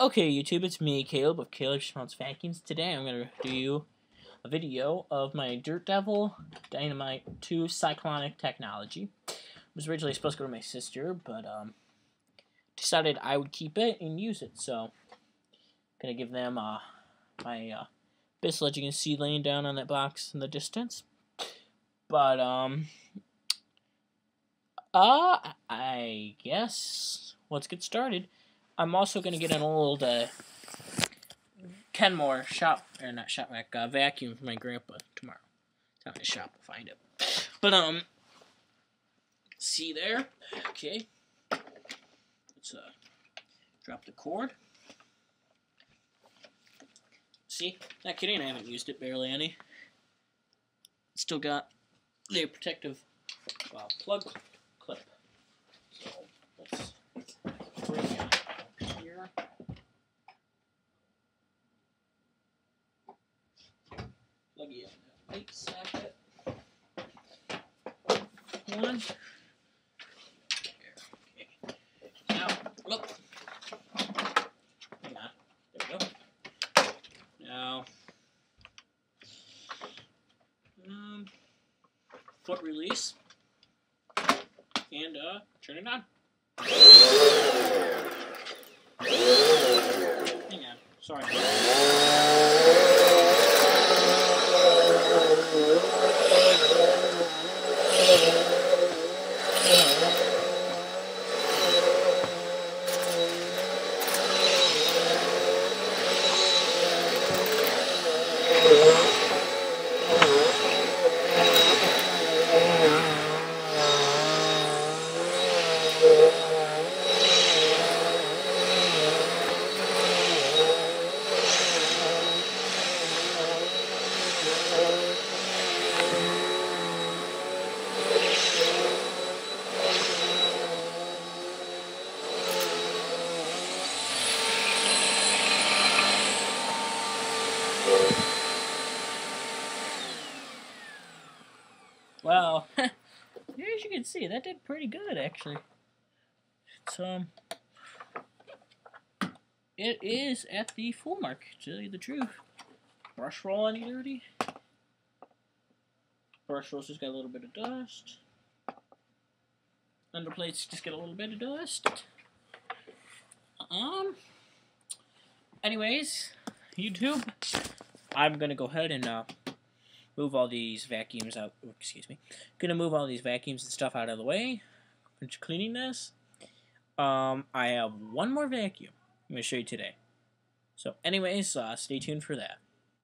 Okay, YouTube, it's me, Caleb, of Caleb Schmalz Vacuums. Today I'm going to do you a video of my Dirt Devil Dynamite 2 Cyclonic technology. It was originally supposed to go to my sister, but um, decided I would keep it and use it, so I'm going to give them uh, my uh, Bissell you can see laying down on that box in the distance. But, um, uh, I guess let's get started. I'm also going to get an old uh, Kenmore shop, or not shop vac, uh, vacuum for my grandpa tomorrow. It's his shop, I'll find it. But, um, see there? Okay. Let's, uh, drop the cord. See? Not kidding, I haven't used it barely any. Still got the protective plug clip. So, let's bring it here. The light socket. One. Okay. Now, look. Hang on. There we go. Now, um, foot release, and uh, turn it on. Hang on, sorry. Can see, that did pretty good actually. It's um, it is at the full mark. To tell you the truth, brush roll any dirty. Brush rolls just got a little bit of dust. Underplates just get a little bit of dust. Um. Anyways, YouTube, I'm gonna go ahead and uh move all these vacuums out. oh, Excuse me. Gonna move all these vacuums and stuff out of the way. Finish cleaning this. Um, I have one more vacuum. I'm gonna show you today. So, anyways, uh, stay tuned for that.